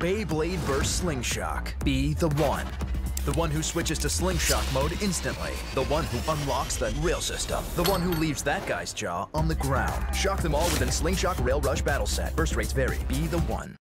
Beyblade Burst Slingshock. Be the one. The one who switches to Slingshock mode instantly. The one who unlocks the rail system. The one who leaves that guy's jaw on the ground. Shock them all within Slingshock Rail Rush battle set. Burst rates vary. Be the one.